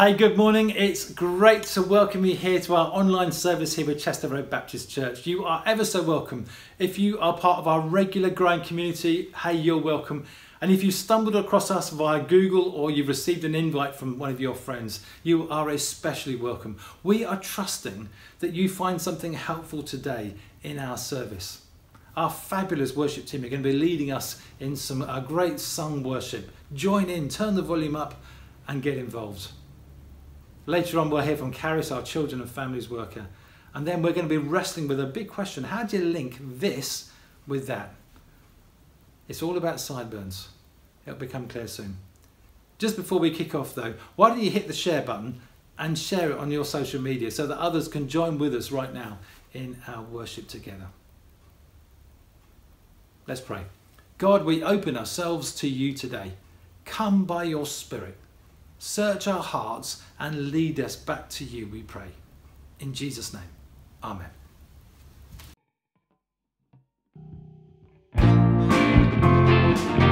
Hey, good morning. It's great to welcome you here to our online service here with Chester Road Baptist Church. You are ever so welcome. If you are part of our regular growing community, hey, you're welcome. And if you stumbled across us via Google or you've received an invite from one of your friends, you are especially welcome. We are trusting that you find something helpful today in our service. Our fabulous worship team are going to be leading us in some uh, great sung worship. Join in, turn the volume up, and get involved. Later on, we'll hear from Caris, our children and families worker. And then we're going to be wrestling with a big question how do you link this with that? It's all about sideburns. It'll become clear soon. Just before we kick off, though, why don't you hit the share button and share it on your social media so that others can join with us right now in our worship together? Let's pray. God, we open ourselves to you today. Come by your Spirit. Search our hearts and lead us back to you, we pray. In Jesus' name, Amen. Reign in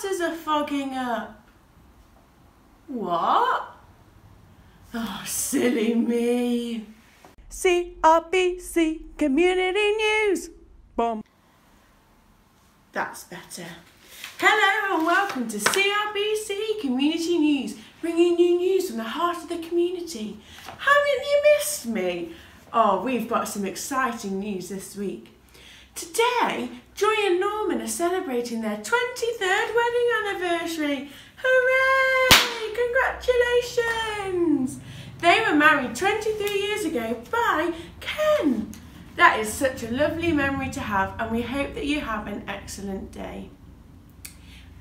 glasses are fogging up. Uh, what? Oh, silly me. CRBC Community News. Bomb. That's better. Hello and welcome to CRBC Community News, bringing you news from the heart of the community. Haven't you missed me? Oh, we've got some exciting news this week. Today, Joy and Norman are celebrating their 23rd wedding anniversary. Hooray! Congratulations! They were married 23 years ago by Ken. That is such a lovely memory to have and we hope that you have an excellent day.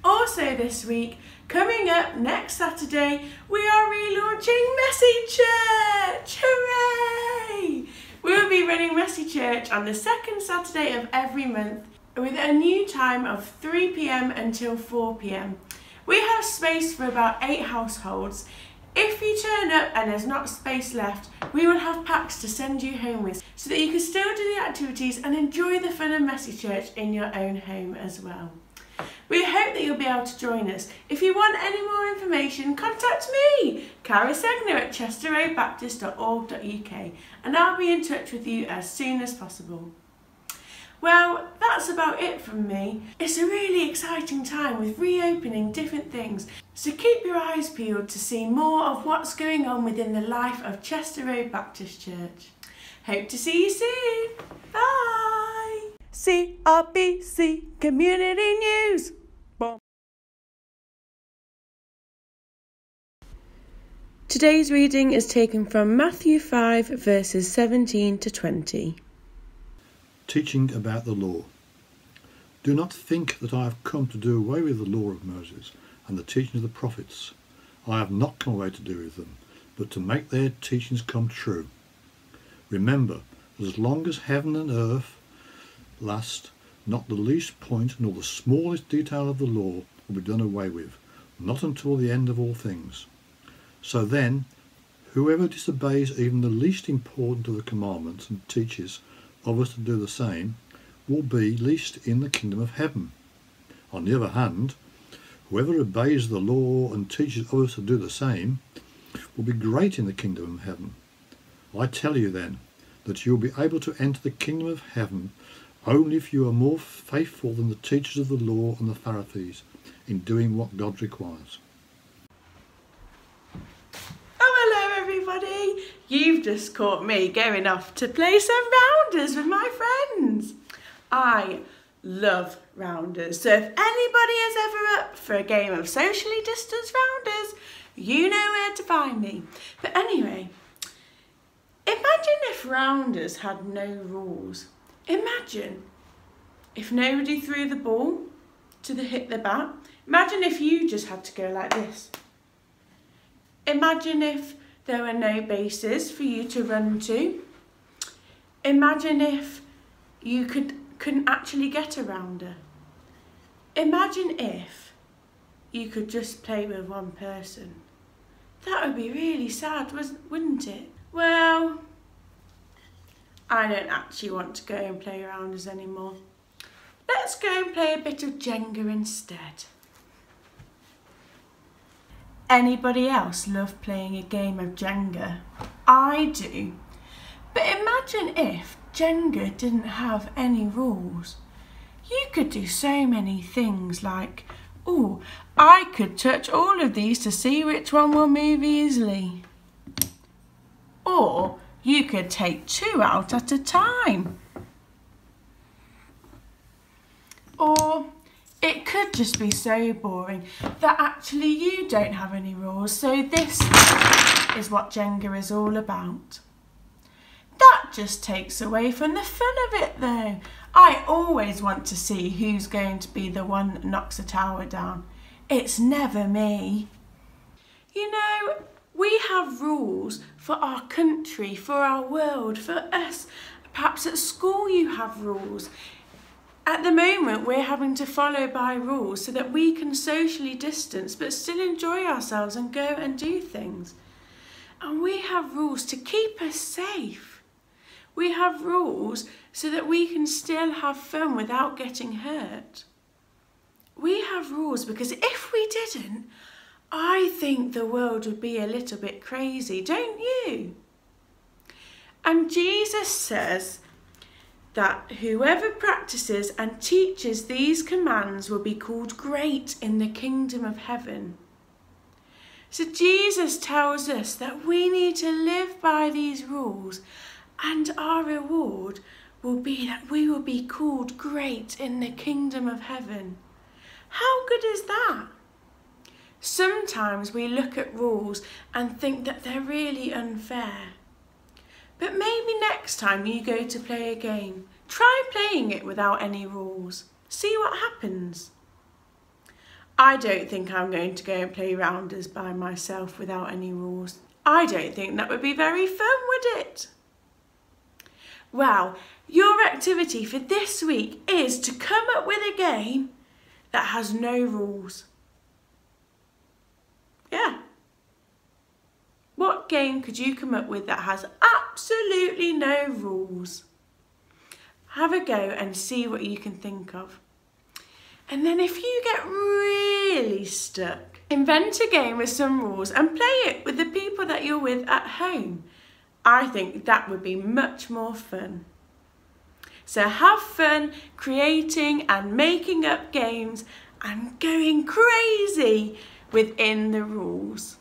Also this week, coming up next Saturday, we are relaunching Messy Church! Hooray! We will be running Messy Church on the second Saturday of every month with a new time of 3pm until 4pm. We have space for about 8 households if you turn up and there's not space left, we will have packs to send you home with so that you can still do the activities and enjoy the fun of Messy Church in your own home as well. We hope that you'll be able to join us. If you want any more information, contact me, Cara Segner at chesterroadbaptist.org.uk and I'll be in touch with you as soon as possible. Well, that's about it from me. It's a really exciting time with reopening different things, so keep your eyes peeled to see more of what's going on within the life of Chester Road Baptist Church. Hope to see you soon. Bye. CRBC Community News. Bomb. Today's reading is taken from Matthew 5 verses 17 to 20 teaching about the law. Do not think that I have come to do away with the law of Moses and the teaching of the prophets. I have not come away to do with them, but to make their teachings come true. Remember, as long as heaven and earth last, not the least point nor the smallest detail of the law will be done away with, not until the end of all things. So then, whoever disobeys even the least important of the commandments and teaches us to do the same will be least in the kingdom of heaven. On the other hand, whoever obeys the law and teaches others to do the same will be great in the kingdom of heaven. I tell you then that you will be able to enter the kingdom of heaven only if you are more faithful than the teachers of the law and the Pharisees in doing what God requires. Oh hello everybody! You've just caught me going off to play some rounders with my friends. I love rounders. So if anybody is ever up for a game of socially distanced rounders, you know where to find me. But anyway, imagine if rounders had no rules. Imagine if nobody threw the ball to the hit the bat. Imagine if you just had to go like this. Imagine if there were no bases for you to run to. Imagine if you could, couldn't actually get a rounder. Imagine if you could just play with one person. That would be really sad, wouldn't it? Well, I don't actually want to go and play rounders anymore. Let's go and play a bit of Jenga instead. Anybody else love playing a game of Jenga? I do. But imagine if Jenga didn't have any rules. You could do so many things like, oh, I could touch all of these to see which one will move easily. Or you could take two out at a time. Or it could just be so boring that actually you don't have any rules. So this is what Jenga is all about. That just takes away from the fun of it though. I always want to see who's going to be the one that knocks a tower down. It's never me. You know, we have rules for our country, for our world, for us. Perhaps at school you have rules. At the moment, we're having to follow by rules so that we can socially distance but still enjoy ourselves and go and do things. And we have rules to keep us safe. We have rules so that we can still have fun without getting hurt. we have rules because if we didn't, I think the world would be a little bit crazy, don't you? And Jesus says that whoever practices and teaches these commands will be called great in the kingdom of heaven. So Jesus tells us that we need to live by these rules and our reward will be that we will be called great in the kingdom of heaven. How good is that? Sometimes we look at rules and think that they're really unfair. But maybe next time you go to play a game, try playing it without any rules. See what happens. I don't think I'm going to go and play rounders by myself without any rules. I don't think that would be very fun, would it? Well, your activity for this week is to come up with a game that has no rules. Yeah. What game could you come up with that has absolutely no rules? Have a go and see what you can think of. And then if you get really stuck, invent a game with some rules and play it with the people that you're with at home. I think that would be much more fun. So have fun creating and making up games and going crazy within the rules.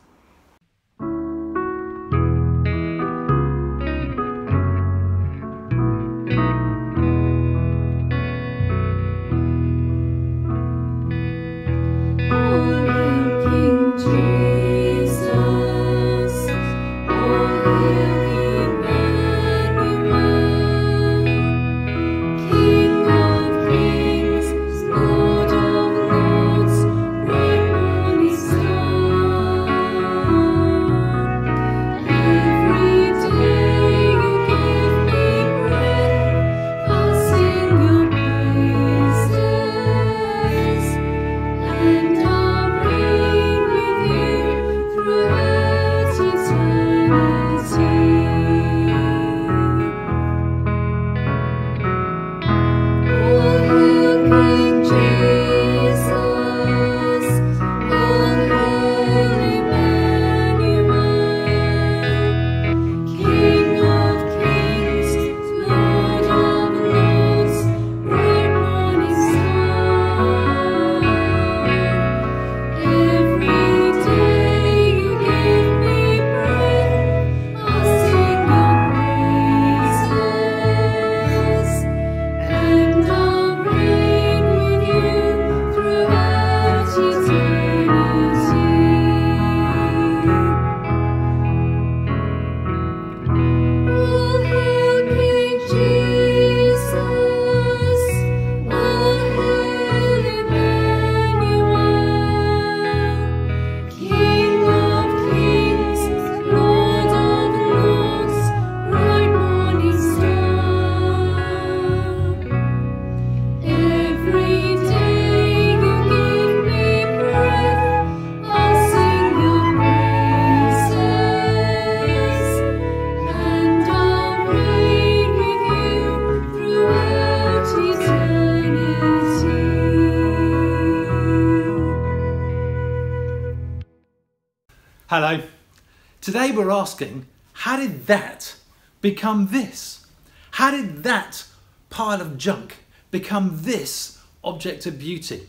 Today we're asking, how did that become this? How did that pile of junk become this object of beauty?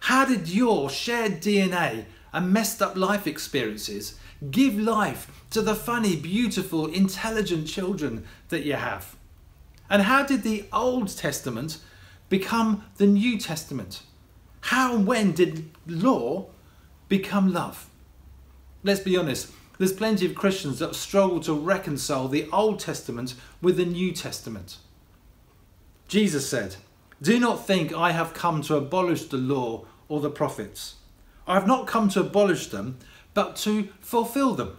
How did your shared DNA and messed up life experiences give life to the funny, beautiful, intelligent children that you have? And how did the Old Testament become the New Testament? How and when did law become love? let's be honest, there's plenty of Christians that struggle to reconcile the Old Testament with the New Testament. Jesus said, Do not think I have come to abolish the law or the prophets. I have not come to abolish them, but to fulfill them.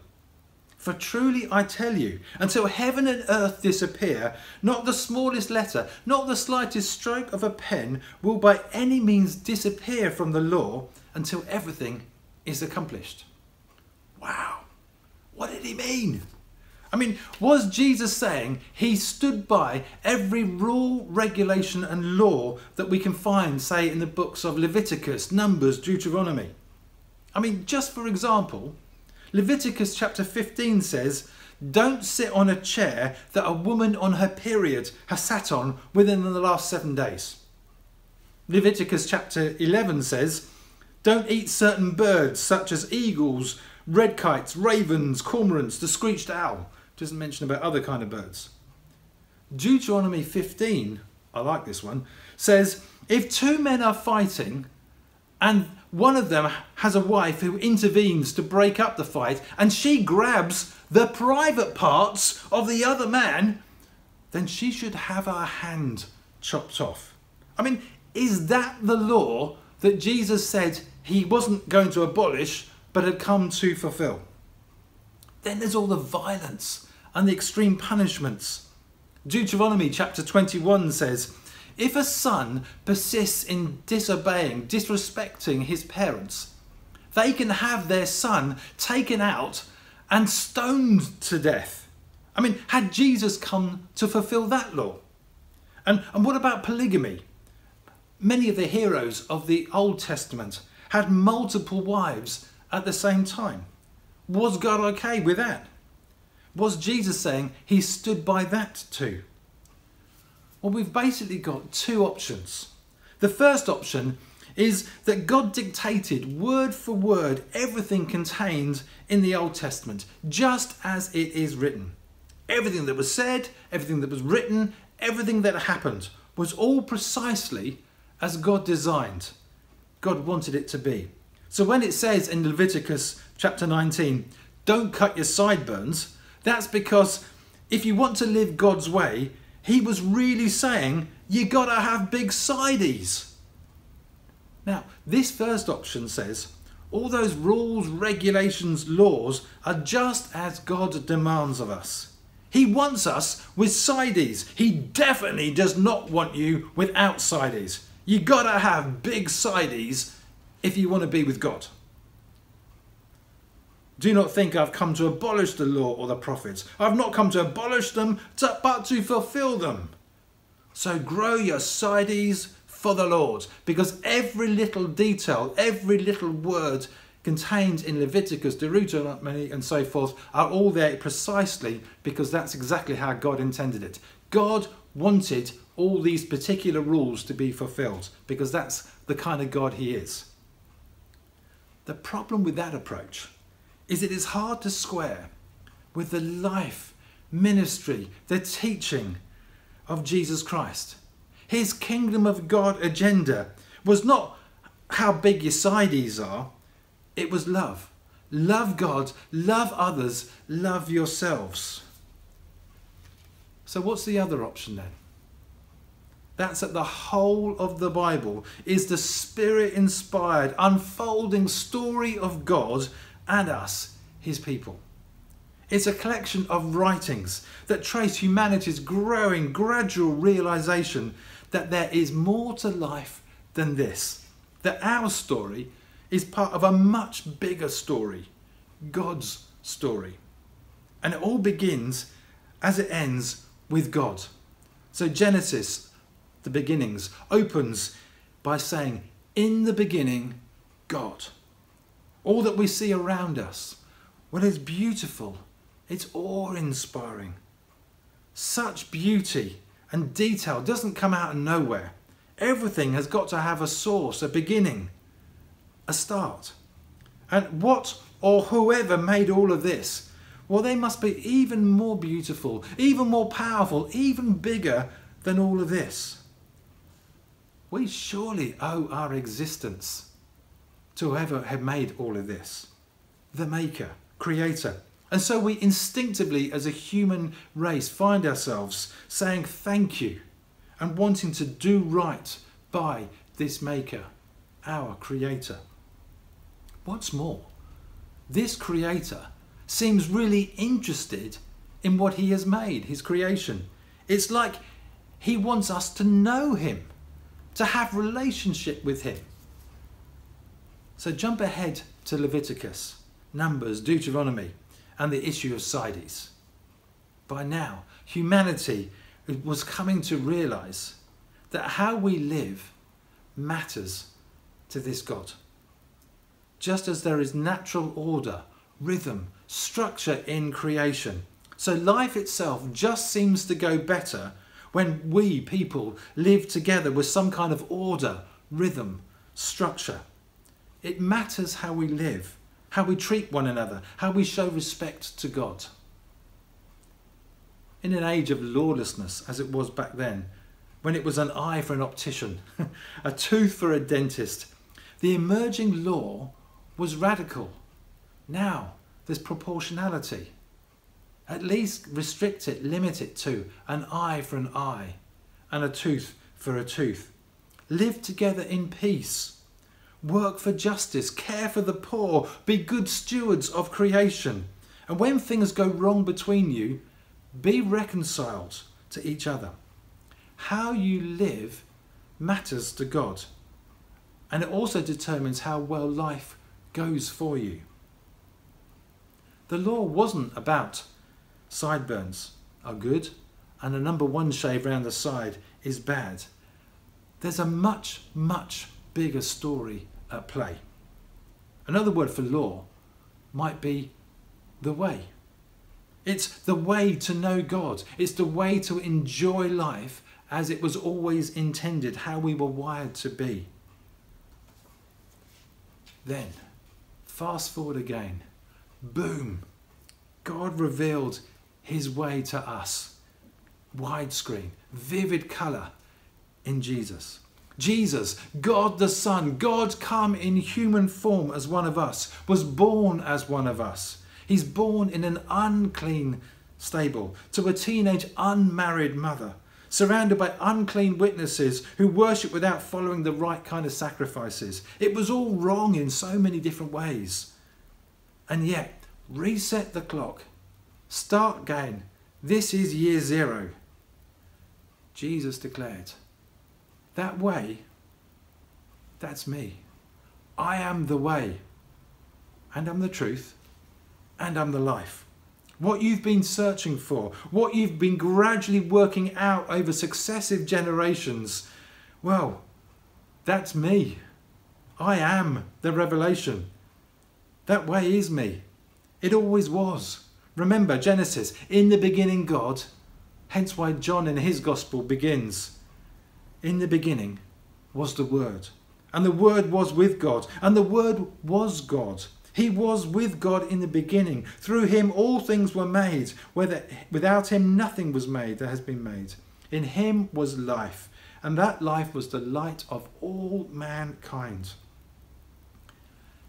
For truly I tell you, until heaven and earth disappear, not the smallest letter, not the slightest stroke of a pen will by any means disappear from the law until everything is accomplished. Wow, what did he mean? I mean, was Jesus saying he stood by every rule, regulation, and law that we can find, say, in the books of Leviticus, Numbers, Deuteronomy? I mean, just for example, Leviticus chapter 15 says, Don't sit on a chair that a woman on her period has sat on within the last seven days. Leviticus chapter 11 says, Don't eat certain birds such as eagles, red kites, ravens, cormorants, the screeched owl. Doesn't mention about other kind of birds. Deuteronomy 15, I like this one, says, If two men are fighting and one of them has a wife who intervenes to break up the fight and she grabs the private parts of the other man, then she should have her hand chopped off. I mean, is that the law that Jesus said he wasn't going to abolish but had come to fulfill? Then there's all the violence and the extreme punishments. Deuteronomy chapter 21 says, If a son persists in disobeying, disrespecting his parents, they can have their son taken out and stoned to death. I mean, had Jesus come to fulfill that law? And, and what about polygamy? Many of the heroes of the Old Testament had multiple wives at the same time. Was God okay with that? Was Jesus saying he stood by that too? Well, we've basically got two options. The first option is that God dictated word for word everything contained in the Old Testament, just as it is written. Everything that was said, everything that was written, everything that happened was all precisely as God designed. God wanted it to be. So when it says in Leviticus chapter 19, don't cut your sideburns, that's because if you want to live God's way, he was really saying you gotta have big sideys. Now, this first option says all those rules, regulations, laws are just as God demands of us. He wants us with sideys. He definitely does not want you without sideys. You gotta have big sideys if you want to be with God. Do not think I've come to abolish the law or the prophets. I've not come to abolish them, but to fulfill them. So grow your sides for the Lord, because every little detail, every little word contained in Leviticus, Deuteronomy, and so forth are all there precisely because that's exactly how God intended it. God wanted all these particular rules to be fulfilled because that's the kind of God He is. The problem with that approach is it is hard to square with the life, ministry, the teaching of Jesus Christ. His kingdom of God agenda was not how big your sides are, it was love. Love God, love others, love yourselves. So, what's the other option then? That's that the whole of the Bible is the spirit inspired, unfolding story of God and us, his people. It's a collection of writings that trace humanity's growing, gradual realization that there is more to life than this, that our story is part of a much bigger story, God's story. And it all begins as it ends with God. So Genesis, the beginnings, opens by saying, In the beginning, God. All that we see around us, well, it's beautiful, it's awe inspiring. Such beauty and detail doesn't come out of nowhere. Everything has got to have a source, a beginning, a start. And what or whoever made all of this, well, they must be even more beautiful, even more powerful, even bigger than all of this. We surely owe our existence to whoever had made all of this the Maker, Creator. And so we instinctively, as a human race, find ourselves saying thank you and wanting to do right by this Maker, our Creator. What's more, this Creator seems really interested in what He has made, His creation. It's like He wants us to know Him, to have relationship with Him. So jump ahead to Leviticus, Numbers, Deuteronomy, and the issue of sides. by now, humanity was coming to realize that how we live matters to this God. Just as there is natural order, rhythm, structure in creation, so life itself just seems to go better when we people live together with some kind of order, rhythm, structure. It matters how we live, how we treat one another, how we show respect to God. In an age of lawlessness, as it was back then, when it was an eye for an optician, a tooth for a dentist, the emerging law was radical. Now there's proportionality. At least restrict it, limit it to an eye for an eye and a tooth for a tooth. Live together in peace. Work for justice, care for the poor, be good stewards of creation. And when things go wrong between you, be reconciled to each other. How you live matters to God, and it also determines how well life goes for you. The law wasn't about sideburns are good and a number one shave round the side is bad. There's a much, much bigger story at play. Another word for law might be the way. It's the way to know God. It's the way to enjoy life as it was always intended, how we were wired to be. Then, fast forward again. Boom. God revealed his way to us. Widescreen, vivid colour in Jesus. Jesus, God the Son, God come in human form as one of us, was born as one of us. He's born in an unclean stable to a teenage unmarried mother, surrounded by unclean witnesses who worship without following the right kind of sacrifices. It was all wrong in so many different ways. And yet, reset the clock, start again. This is year zero. Jesus declared, That way, that's me. I am the way, and I'm the truth, and I'm the life. What you've been searching for, what you've been gradually working out over successive generations, well, that's me. I am the revelation. That way is me. It always was. Remember Genesis, in the beginning God, hence why John in his gospel begins, in the beginning was the Word, and the Word was with God, and the Word was God. He was with God in the beginning. Through him all things were made. Whether, without him nothing was made that has been made. In him was life, and that life was the light of all mankind.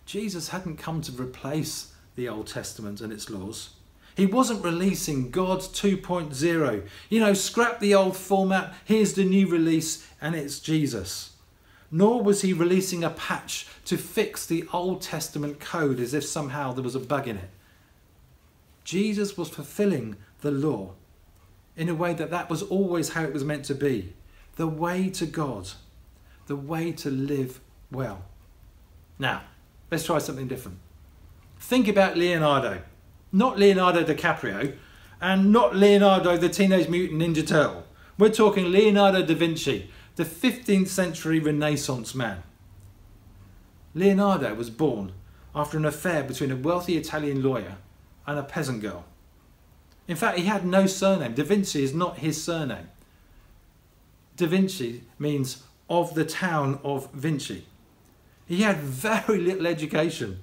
Jesus hadn't come to replace the Old Testament and its laws. He wasn't releasing God 2.0. You know, scrap the old format, here's the new release, and it's Jesus nor was he releasing a patch to fix the Old Testament code as if somehow there was a bug in it. Jesus was fulfilling the law in a way that that was always how it was meant to be the way to God, the way to live well. Now, let's try something different. Think about Leonardo, not Leonardo DiCaprio, and not Leonardo the Teenage Mutant Ninja Turtle. We're talking Leonardo da Vinci, the 15th century Renaissance man. Leonardo was born after an affair between a wealthy Italian lawyer and a peasant girl. In fact, he had no surname. Da Vinci is not his surname. Da Vinci means of the town of Vinci. He had very little education,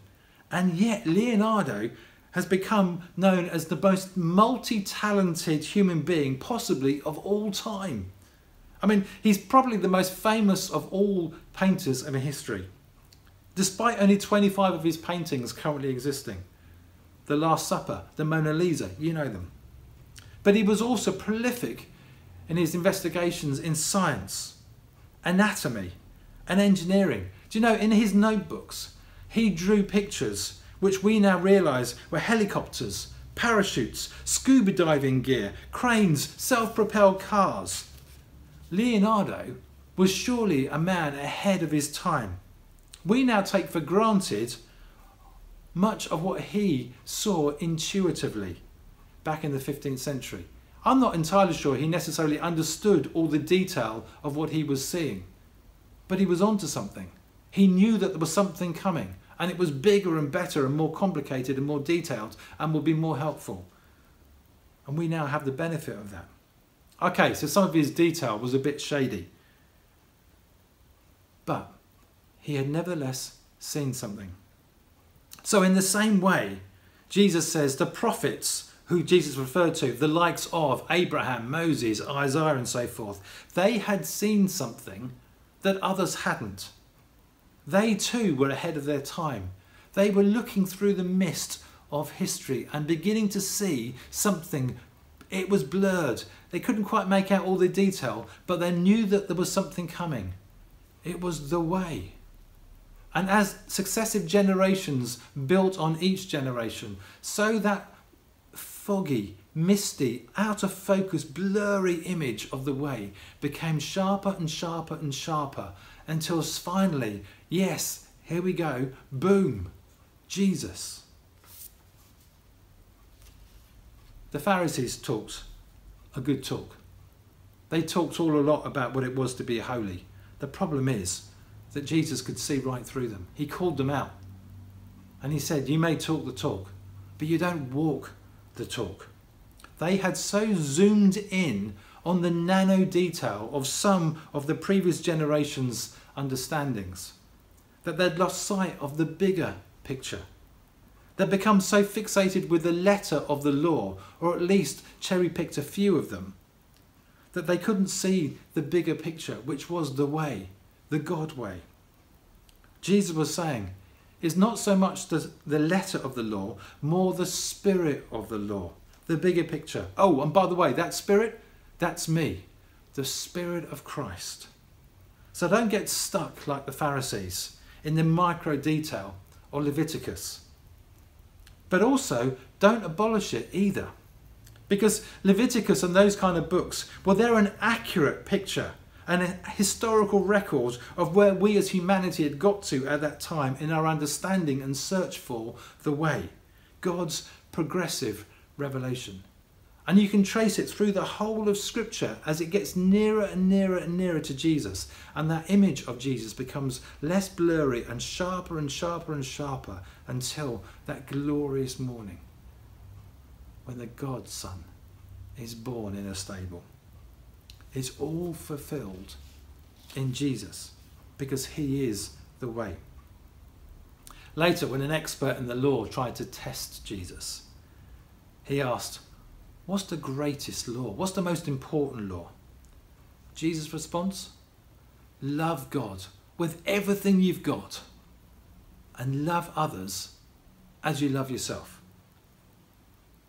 and yet Leonardo has become known as the most multi talented human being possibly of all time. I mean, he's probably the most famous of all painters in history, despite only 25 of his paintings currently existing. The Last Supper, the Mona Lisa, you know them. But he was also prolific in his investigations in science, anatomy, and engineering. Do you know, in his notebooks, he drew pictures which we now realise were helicopters, parachutes, scuba diving gear, cranes, self propelled cars. Leonardo was surely a man ahead of his time. We now take for granted much of what he saw intuitively. back in the 15th century. I'm not entirely sure he necessarily understood all the detail of what he was seeing, but he was onto something. He knew that there was something coming, and it was bigger and better and more complicated and more detailed and would be more helpful. And we now have the benefit of that. Okay, so some of his detail was a bit shady, but he had nevertheless seen something. So, in the same way, Jesus says the prophets who Jesus referred to, the likes of Abraham, Moses, Isaiah, and so forth, they had seen something that others hadn't. They too were ahead of their time. They were looking through the mist of history and beginning to see something. It was blurred. They couldn't quite make out all the detail, but they knew that there was something coming. It was the way. And as successive generations built on each generation, so that foggy, misty, out of focus, blurry image of the way became sharper and sharper and sharper until finally, yes, here we go, boom, Jesus. The Pharisees talked a good talk. They talked all a lot about what it was to be holy. The problem is, that Jesus could see right through them. He called them out. And he said, You may talk the talk, but you don't walk the talk. They had so zoomed in on the nano detail of some of the previous generation's understandings that they'd lost sight of the bigger picture. They'd become so fixated with the letter of the law, or at least cherry picked a few of them, that they couldn't see the bigger picture, which was the way the God way. Jesus was saying, is not so much the, the letter of the law, more the spirit of the law, the bigger picture. Oh, and by the way, that spirit, that's me, the spirit of Christ. So don't get stuck like the Pharisees in the micro detail or Leviticus. But also, don't abolish it either. Because Leviticus and those kind of books, well, they're an accurate picture and a historical record of where we as humanity had got to at that time in our understanding and search for the way. God's progressive revelation. And you can trace it through the whole of Scripture as it gets nearer and nearer and nearer to Jesus. And that image of Jesus becomes less blurry and sharper and sharper and sharper until that glorious morning when the God Son is born in a stable It's all fulfilled in Jesus because he is the way. Later, when an expert in the law tried to test Jesus, he asked, What's the greatest law? What's the most important law? Jesus' response Love God with everything you've got and love others as you love yourself.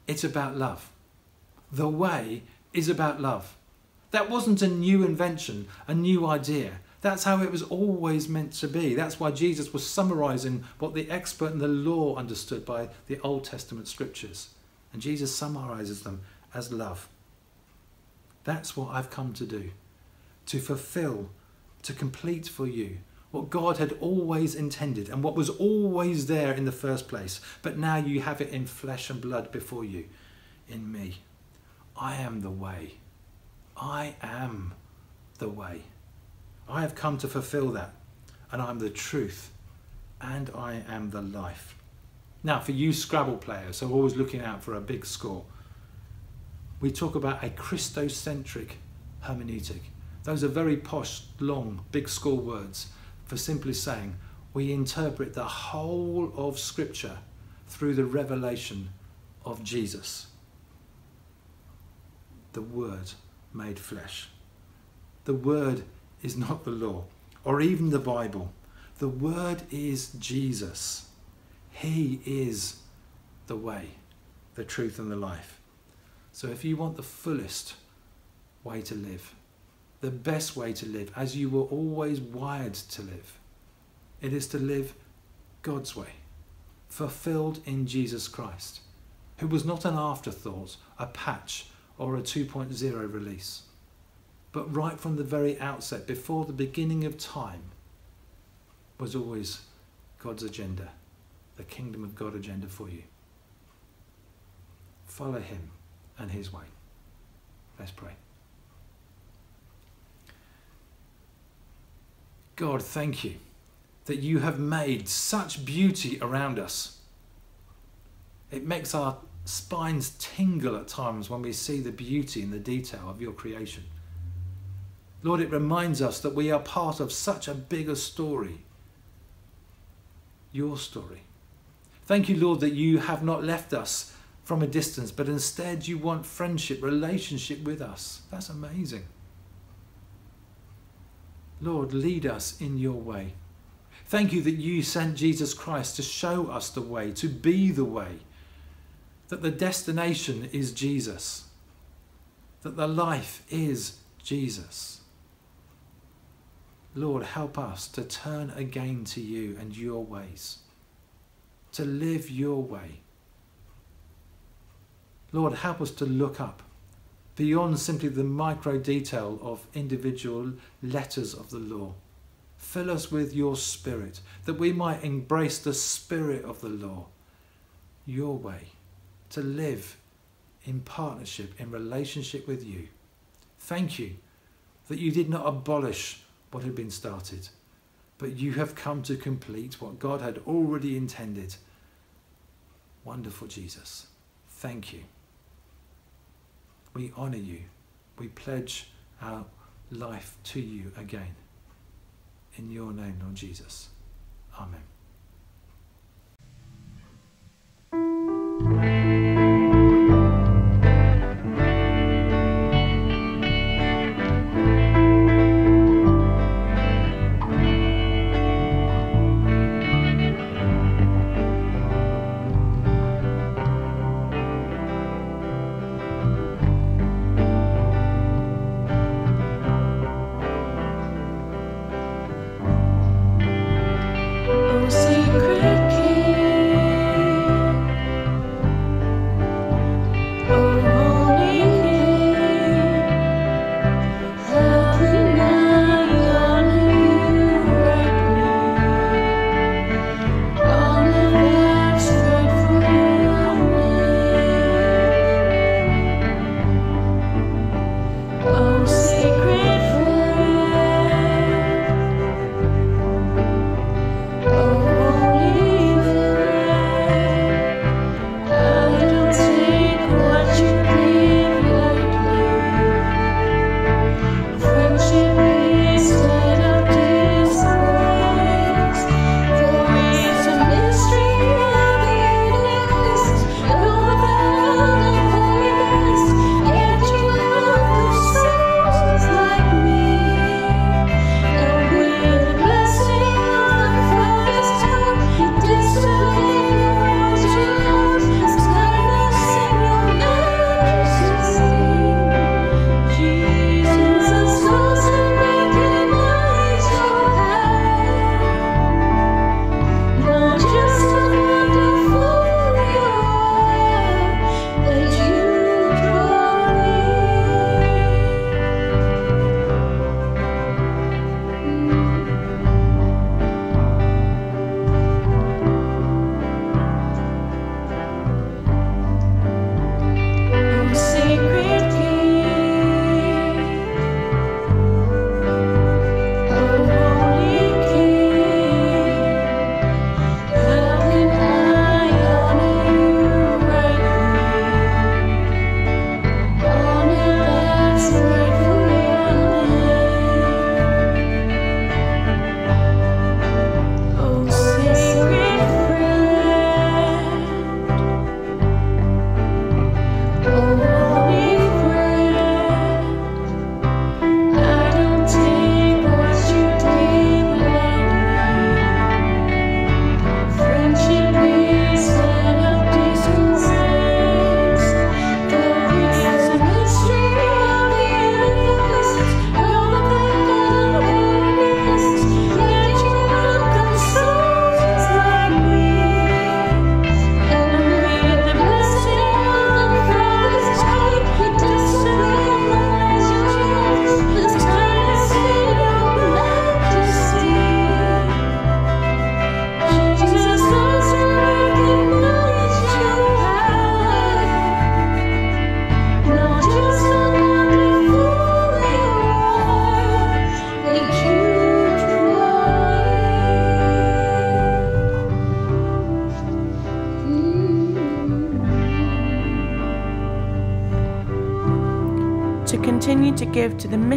It's about love. The way is about love. That wasn't a new invention, a new idea. That's how it was always meant to be. That's why Jesus was summarizing what the expert in the law understood by the Old Testament scriptures. And Jesus summarizes them as love. That's what I've come to do to fulfill, to complete for you what God had always intended and what was always there in the first place. But now you have it in flesh and blood before you, in me. I am the way. I am the way. I have come to fulfill that, and I'm the truth, and I am the life. Now, for you Scrabble players who are always looking out for a big score, we talk about a Christocentric hermeneutic. Those are very posh, long, big score words for simply saying we interpret the whole of Scripture through the revelation of Jesus, the Word made flesh. The Word is not the law or even the Bible. The Word is Jesus. He is the way, the truth, and the life. So if you want the fullest way to live, the best way to live, as you were always wired to live, it is to live God's way, fulfilled in Jesus Christ, who was not an afterthought, a patch, or a 2.0 release. But right from the very outset, before the beginning of time, was always God's agenda, the kingdom of God agenda for you. Follow Him, and His way. Let's pray. God, thank you that you have made such beauty around us. It makes our spines tingle at times when we see the beauty and the detail of your creation. Lord, it reminds us that we are part of such a bigger story, your story. Thank you, Lord, that you have not left us from a distance, but instead you want friendship, relationship with us. That's amazing. Lord, lead us in your way. Thank you that you sent Jesus Christ to show us the way, to be the way, that the destination is Jesus, that the life is Jesus. Lord, help us to turn again to you and your ways, to live your way. Lord, help us to look up beyond simply the micro detail of individual letters of the law. Fill us with your spirit that we might embrace the spirit of the law, your way, to live in partnership, in relationship with you. Thank you that you did not abolish what had been started, but you have come to complete what God had already intended. Wonderful Jesus. Thank you. We honour you. We pledge our life to you again. In your name, Lord Jesus. Amen.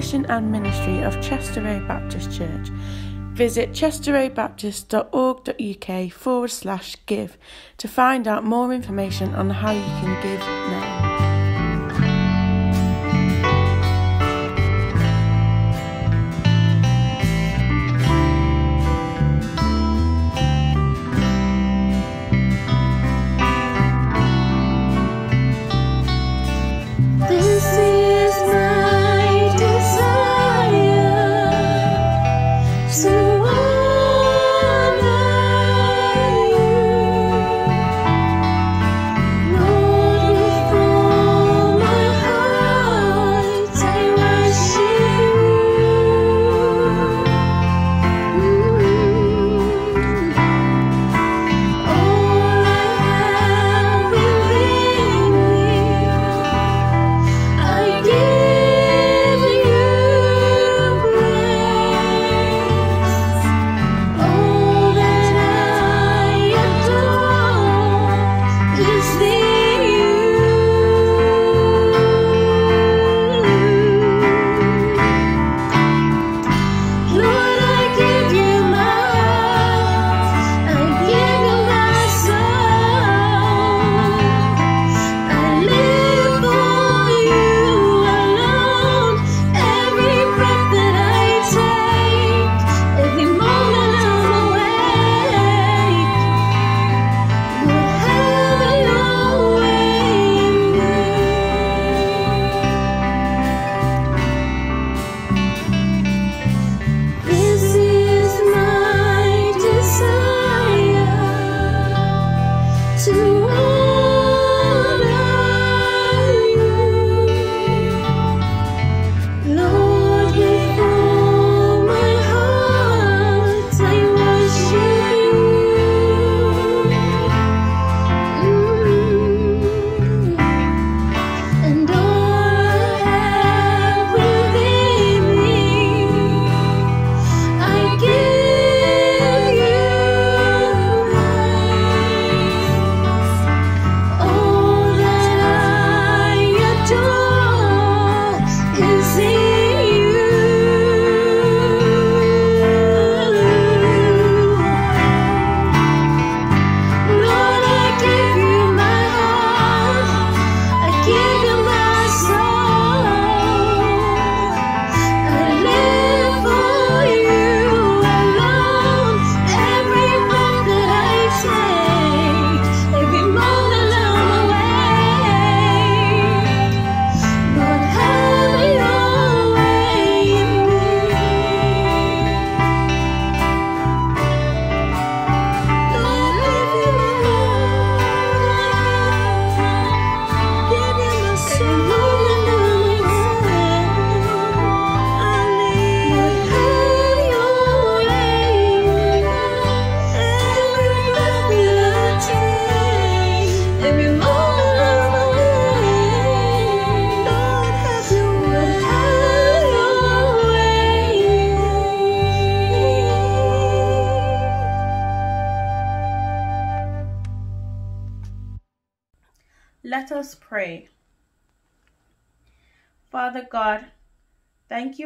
Mission and ministry of Chester Road Baptist Church, visit chesterroadbaptist.org.uk forward slash give to find out more information on how you can give now.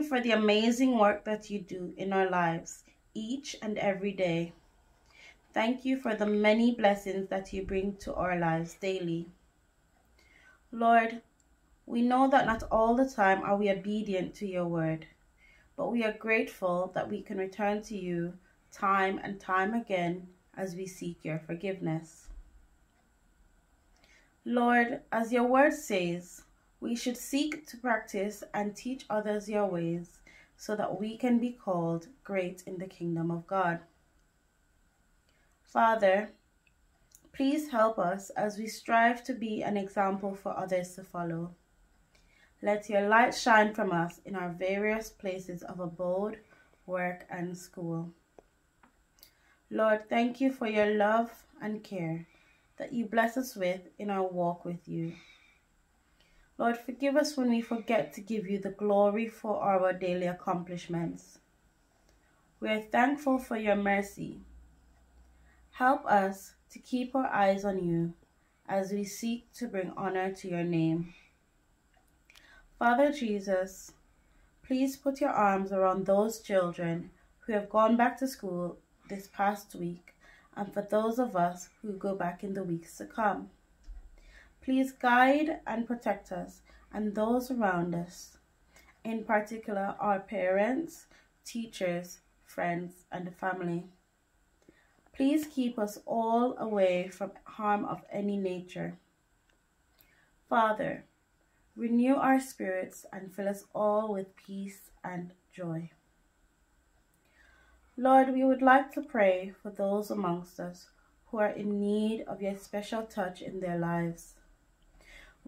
For the amazing work that you do in our lives each and every day. Thank you for the many blessings that you bring to our lives daily. Lord, we know that not all the time are we obedient to your word, but we are grateful that we can return to you time and time again as we seek your forgiveness. Lord, as your word says, we should seek to practice and teach others your ways so that we can be called great in the kingdom of God. Father, please help us as we strive to be an example for others to follow. Let your light shine from us in our various places of abode, work, and school. Lord, thank you for your love and care that you bless us with in our walk with you. Lord, forgive us when we forget to give you the glory for our daily accomplishments. We are thankful for your mercy. Help us to keep our eyes on you as we seek to bring honor to your name. Father Jesus, please put your arms around those children who have gone back to school this past week and for those of us who go back in the weeks to come. Please guide and protect us and those around us, in particular our parents, teachers, friends, and family. Please keep us all away from harm of any nature. Father, renew our spirits and fill us all with peace and joy. Lord, we would like to pray for those amongst us who are in need of your special touch in their lives.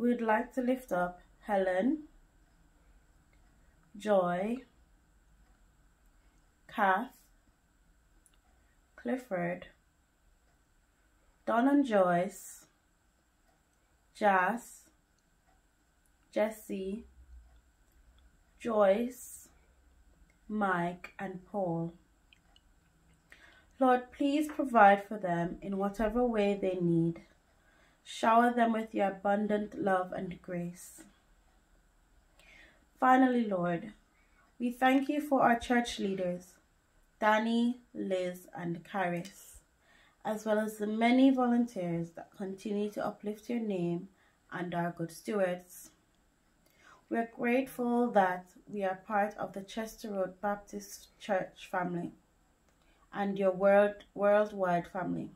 We would like to lift up Helen, Joy, Kath, Clifford, Don and Joyce, Jas, Jesse, Joyce, Mike, and Paul. Lord, please provide for them in whatever way they need. Shower them with your abundant love and grace. Finally, Lord, we thank you for our church leaders, Danny, Liz, and Caris, as well as the many volunteers that continue to uplift your name and are good stewards. We are grateful that we are part of the Chester Road Baptist Church family and your world, worldwide family.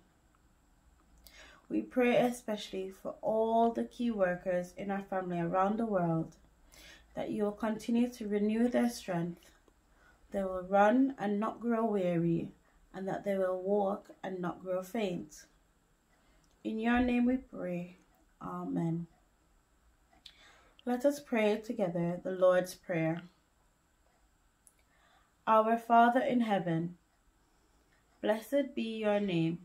We pray especially for all the key workers in our family around the world that you will continue to renew their strength. They will run and not grow weary, and that they will walk and not grow faint. In your name we pray. Amen. Let us pray together the Lord's Prayer. Our Father in heaven, blessed be your name.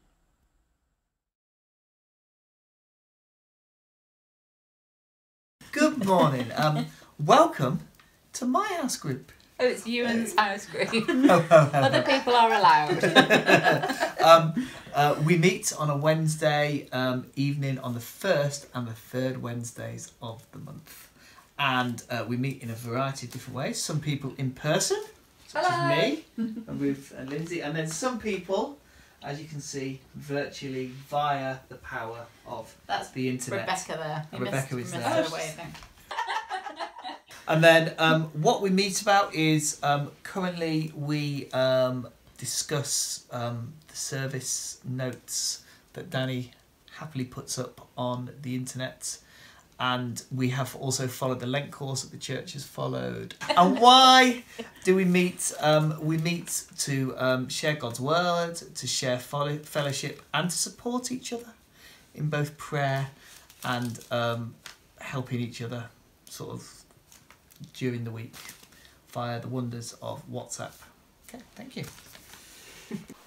Good morning. Um, welcome to my house group. Oh, it's Ewan's house group. Other people are allowed. um, uh, we meet on a Wednesday um, evening on the first and the third Wednesdays of the month. And uh, we meet in a variety of different ways. Some people in person, such Hello. as me and Ruth and Lindsay, and then some people, as you can see, virtually via the power of That's the internet. Rebecca there. You Rebecca missed, is there. And then um, what we meet about is um, currently we um, discuss um, the service notes that Danny happily puts up on the internet. And we have also followed the Lent course that the church has followed. And why do we meet? Um, we meet to um, share God's word, to share follow- fellowship, and to support each other in both prayer and um, helping each other sort of during the week via the wonders of WhatsApp. Okay, thank you.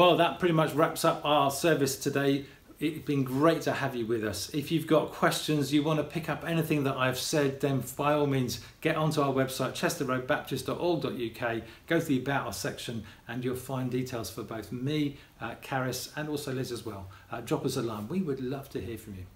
Well, that pretty much wraps up our service today. It's been great to have you with us. If you've got questions, you want to pick up anything that I've said, then by all means get onto our website, chesterroadbaptist.org.uk, go to the About Us section, and you'll find details for both me, uh, Caris, and also Liz as well. Uh, drop us a line. We would love to hear from you.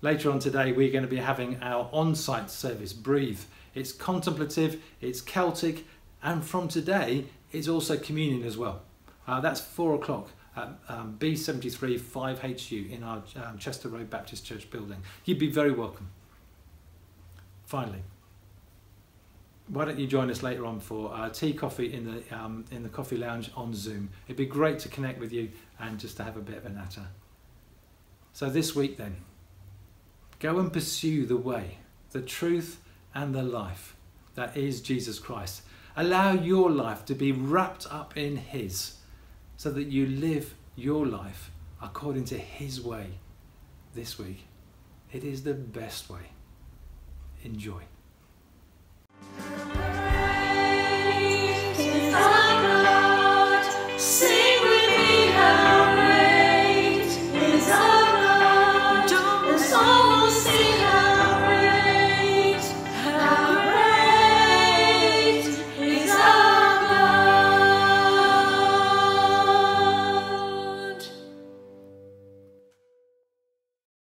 Later on today, we're going to be having our on site service, Breathe. It's contemplative, it's Celtic, and from today, it's also communion as well. Uh, that's four o'clock at um, B73 5HU in our um, Chester Road Baptist Church building. You'd be very welcome. Finally, why don't you join us later on for uh, tea coffee in the um, in the coffee lounge on Zoom? It'd be great to connect with you and just to have a bit of a natter. So this week then, go and pursue the way, the truth, and the life that is Jesus Christ. Allow your life to be wrapped up in His so that you live your life according to His way this week. It is the best way. Enjoy.